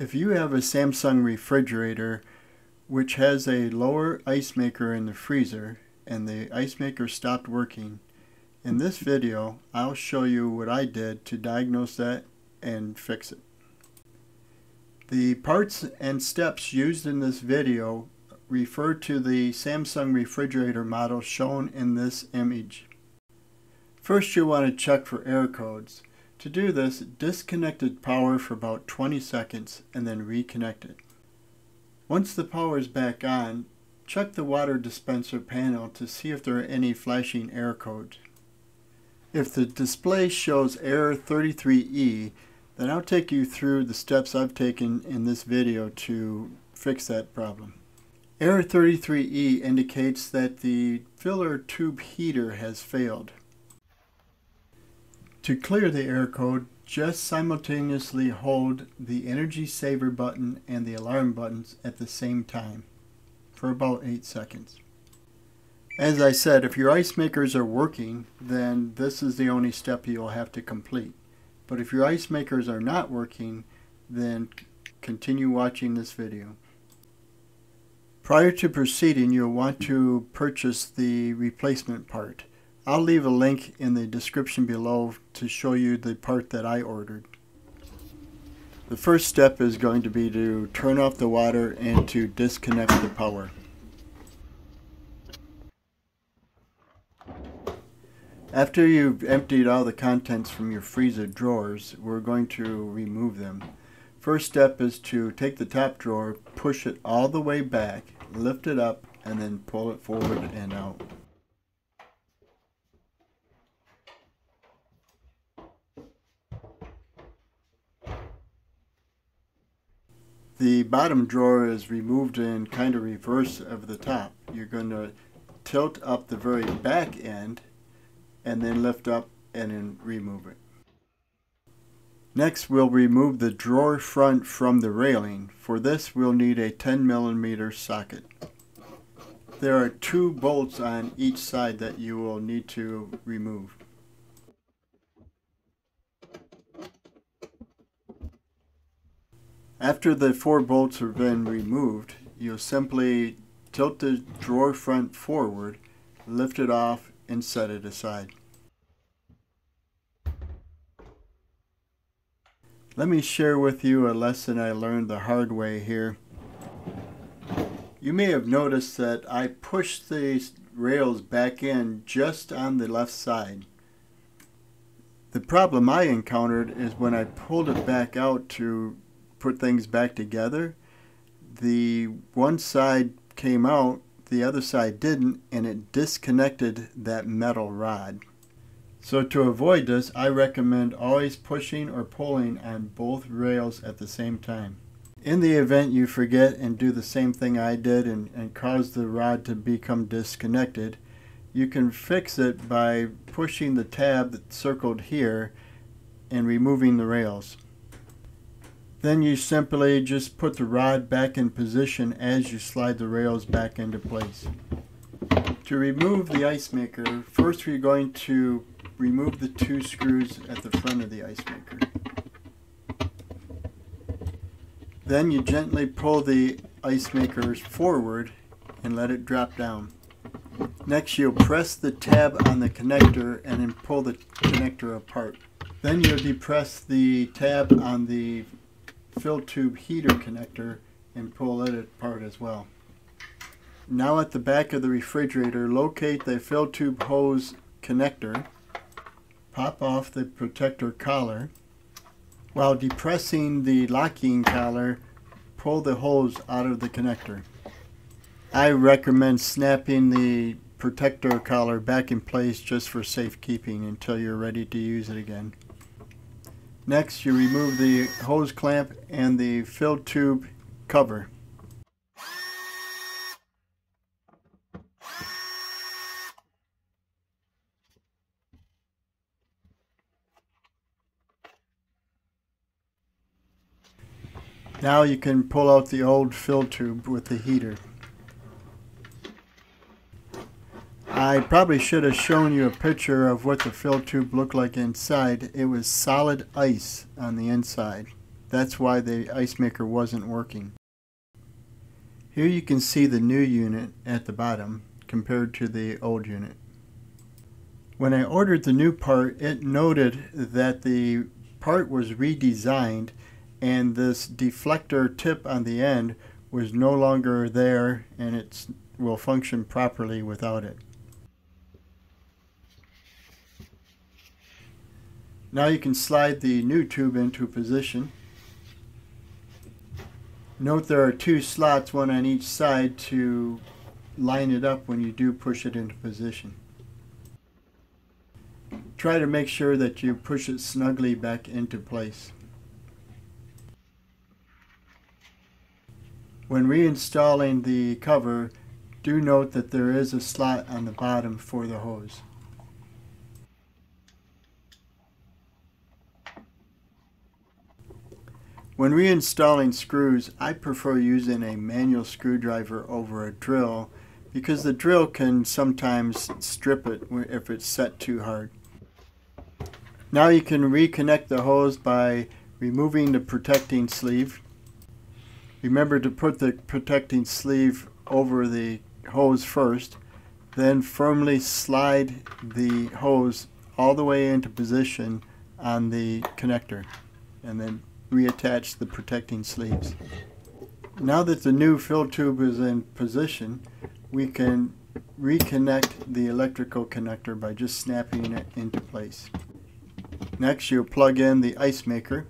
If you have a Samsung refrigerator which has a lower ice maker in the freezer and the ice maker stopped working, in this video I'll show you what I did to diagnose that and fix it. The parts and steps used in this video refer to the Samsung refrigerator model shown in this image. First you'll want to check for error codes. To do this, disconnect power for about 20 seconds and then reconnect it. Once the power is back on, check the water dispenser panel to see if there are any flashing error codes. If the display shows error 33E, then I'll take you through the steps I've taken in this video to fix that problem. Error 33E indicates that the filler tube heater has failed. To clear the error code, just simultaneously hold the energy saver button and the alarm buttons at the same time for about 8 seconds. As I said, if your ice makers are working, then this is the only step you'll have to complete. But if your ice makers are not working, then continue watching this video. Prior to proceeding, you'll want to purchase the replacement part. I'll leave a link in the description below to show you the part that I ordered. The first step is going to be to turn off the water and to disconnect the power. After you've emptied all the contents from your freezer drawers, we're going to remove them. First step is to take the top drawer, push it all the way back, lift it up, and then pull it forward and out. The bottom drawer is removed in kind of reverse of the top. You're going to tilt up the very back end and then lift up and then remove it. Next we'll remove the drawer front from the railing. For this we'll need a 10 millimeter socket. There are two bolts on each side that you will need to remove. After the four bolts have been removed, you'll simply tilt the drawer front forward, lift it off, and set it aside. Let me share with you a lesson I learned the hard way here. You may have noticed that I pushed these rails back in just on the left side. The problem I encountered is when I pulled it back out to put things back together, the one side came out, the other side didn't, and it disconnected that metal rod. So to avoid this, I recommend always pushing or pulling on both rails at the same time. In the event you forget and do the same thing I did and, and cause the rod to become disconnected, you can fix it by pushing the tab that's circled here and removing the rails. Then you simply just put the rod back in position as you slide the rails back into place. To remove the ice maker, first we're going to remove the two screws at the front of the ice maker. Then you gently pull the ice maker forward and let it drop down. Next you'll press the tab on the connector and then pull the connector apart. Then you'll depress the tab on the fill tube heater connector and pull it apart as well. Now at the back of the refrigerator, locate the fill tube hose connector, pop off the protector collar. While depressing the locking collar, pull the hose out of the connector. I recommend snapping the protector collar back in place just for safekeeping until you're ready to use it again. Next, you remove the hose clamp and the fill tube cover. Now you can pull out the old fill tube with the heater. I probably should have shown you a picture of what the fill tube looked like inside. It was solid ice on the inside. That's why the ice maker wasn't working. Here you can see the new unit at the bottom compared to the old unit. When I ordered the new part, it noted that the part was redesigned and this deflector tip on the end was no longer there and it will function properly without it. Now you can slide the new tube into position. Note there are two slots, one on each side to line it up when you do push it into position. Try to make sure that you push it snugly back into place. When reinstalling the cover, do note that there is a slot on the bottom for the hose. When reinstalling screws, I prefer using a manual screwdriver over a drill because the drill can sometimes strip it if it's set too hard. Now you can reconnect the hose by removing the protecting sleeve Remember to put the protecting sleeve over the hose first, then firmly slide the hose all the way into position on the connector, and then reattach the protecting sleeves. Now that the new fill tube is in position, we can reconnect the electrical connector by just snapping it into place. Next you'll plug in the ice maker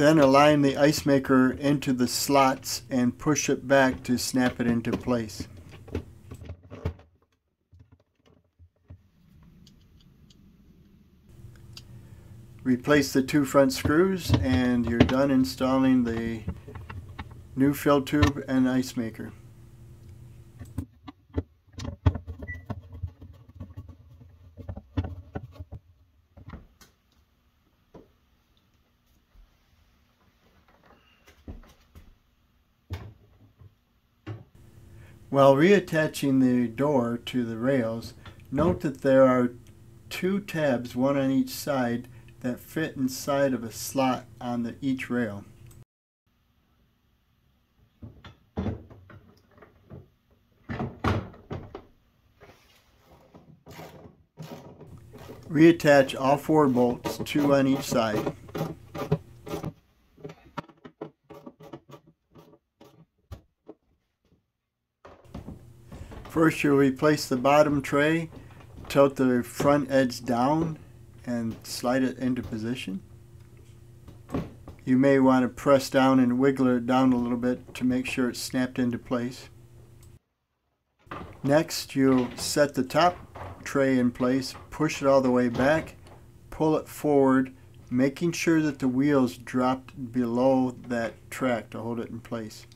Then align the ice maker into the slots and push it back to snap it into place. Replace the two front screws and you're done installing the new fill tube and ice maker. While reattaching the door to the rails, note that there are two tabs, one on each side, that fit inside of a slot on the, each rail. Reattach all four bolts, two on each side. First you'll replace the bottom tray, tilt the front edge down and slide it into position. You may want to press down and wiggle it down a little bit to make sure it's snapped into place. Next you'll set the top tray in place, push it all the way back, pull it forward, making sure that the wheels dropped below that track to hold it in place.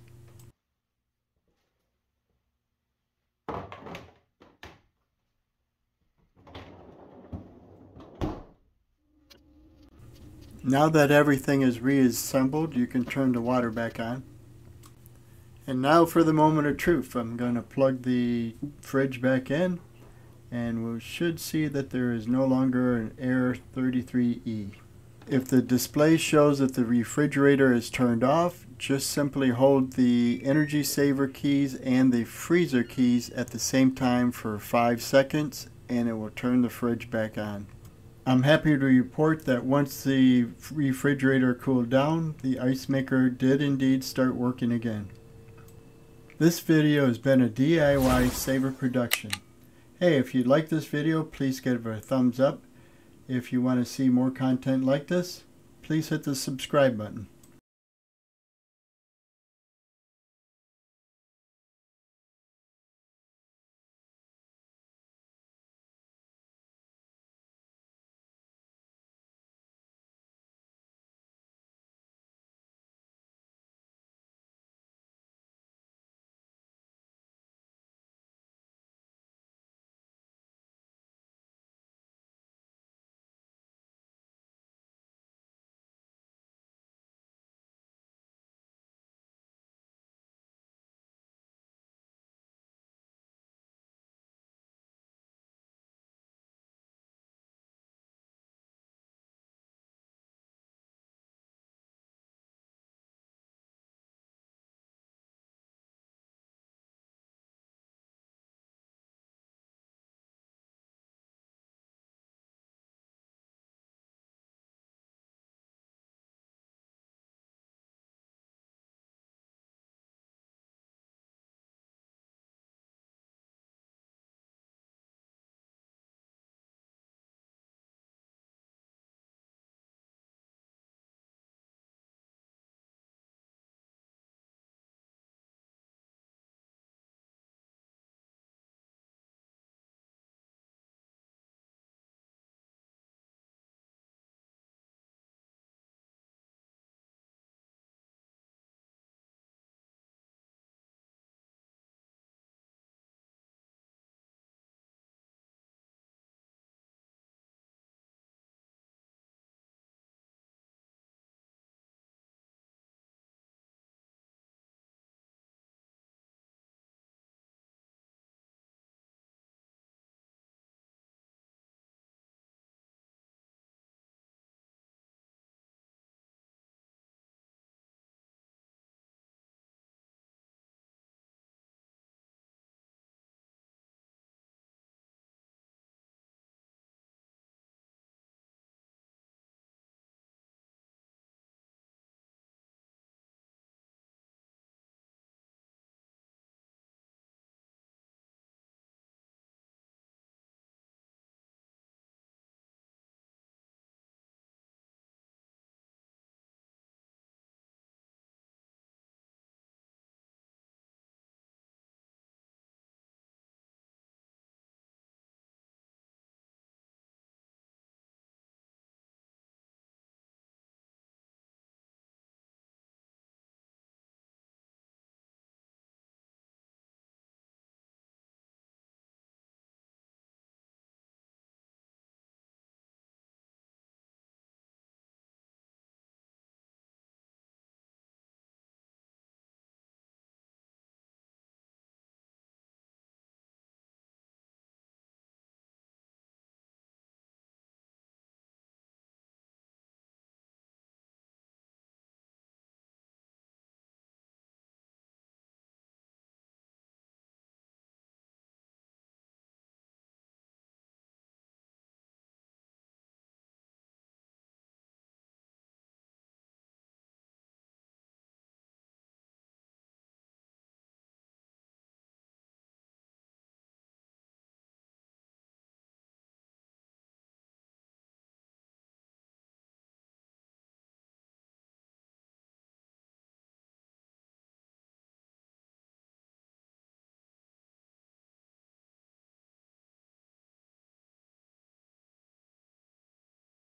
Now that everything is reassembled, you can turn the water back on. And now for the moment of truth. I'm going to plug the fridge back in and we should see that there is no longer an error 33E. If the display shows that the refrigerator is turned off, just simply hold the energy saver keys and the freezer keys at the same time for 5 seconds and it will turn the fridge back on. I'm happy to report that once the refrigerator cooled down, the ice maker did indeed start working again. This video has been a DIY Saver production. Hey, if you like this video, please give it a thumbs up. If you want to see more content like this, please hit the subscribe button.